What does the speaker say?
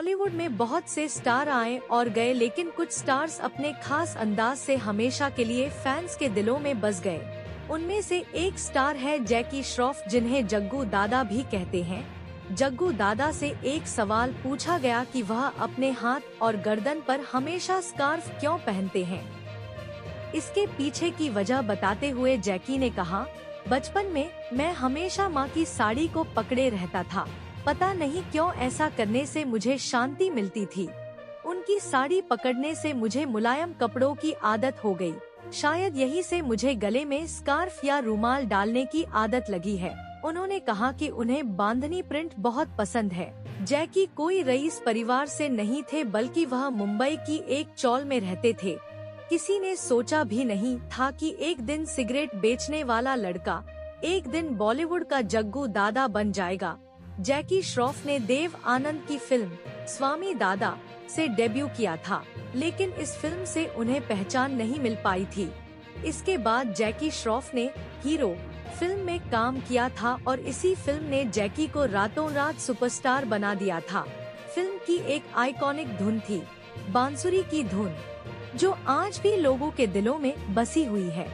बॉलीवुड में बहुत से स्टार आए और गए, लेकिन कुछ स्टार्स अपने खास अंदाज से हमेशा के लिए फैंस के दिलों में बस गए। उनमें से एक स्टार है जैकी श्रॉफ जिन्हें जग्गू दादा भी कहते हैं। जग्गू दादा से एक सवाल पूछा गया कि वह अपने हाथ और गर्दन पर हमेशा स्कार्फ क्यों पहनते हैं। इसके पीछे की वजह बताते हुए जैकी ने कहा, बचपन में मैं हमेशा माँ की साड़ी को पकड़े रहता था। पता नहीं क्यों ऐसा करने से मुझे शांति मिलती थी। उनकी साड़ी पकड़ने से मुझे मुलायम कपड़ों की आदत हो गई। शायद यही से मुझे गले में स्कार्फ या रूमाल डालने की आदत लगी है। उन्होंने कहा कि उन्हें बांधनी प्रिंट बहुत पसंद है। जैकी कोई रईस परिवार से नहीं थे बल्कि वह मुंबई की एक चौल में रहते थे। किसी ने सोचा भी नहीं था कि एक दिन सिगरेट बेचने वाला लड़का, एक दिन बॉलीवुड का जग्गू दादा बन जाएगा। जैकी श्रॉफ ने देव आनंद की फ़िल्म स्वामी दादा से डेब्यू किया था, लेकिन इस फ़िल्म से उन्हें पहचान नहीं मिल पाई थी। इसके बाद जैकी श्रॉफ ने हीरो फ़िल्म में काम किया था और इसी फ़िल्म ने जैकी को रातों रात सुपरस्टार बना दिया था। फ़िल्म की एक आइकॉनिक धुन थी, बांसुरी की धुन, जो आज भी लोगों के दिलों में बसी हुई है।